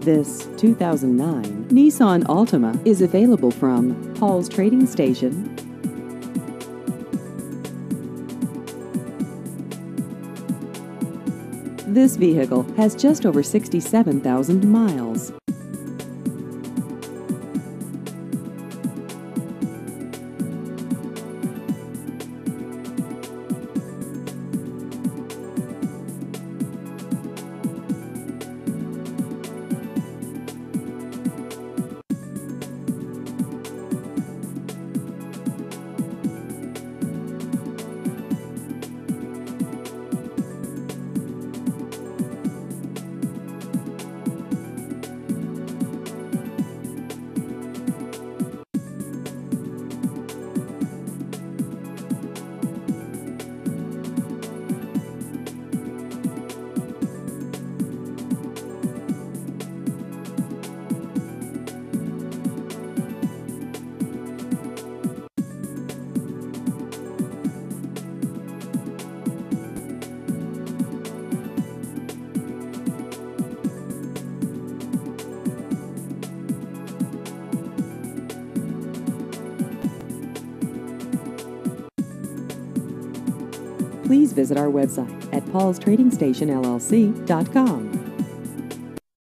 This 2009 Nissan Altima is available from Paul's Trading Station. This vehicle has just over 67,000 miles. Please visit our website at paulstradingstationllc.com.